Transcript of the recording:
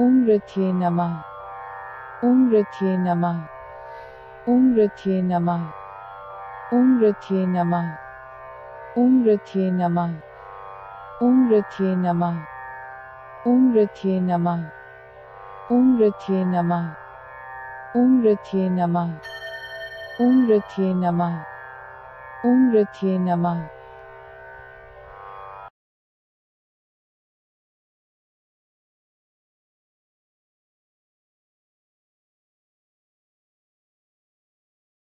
ओम रथे नमः ओम रथे नमः ओम रथे नमः ओम रथे नमः ओम रथे नमः ओम रथे नमः ओम रथे नमः ओम रथे नमः ओम रथे नमः ओम रथे नमः ओम रथे नमः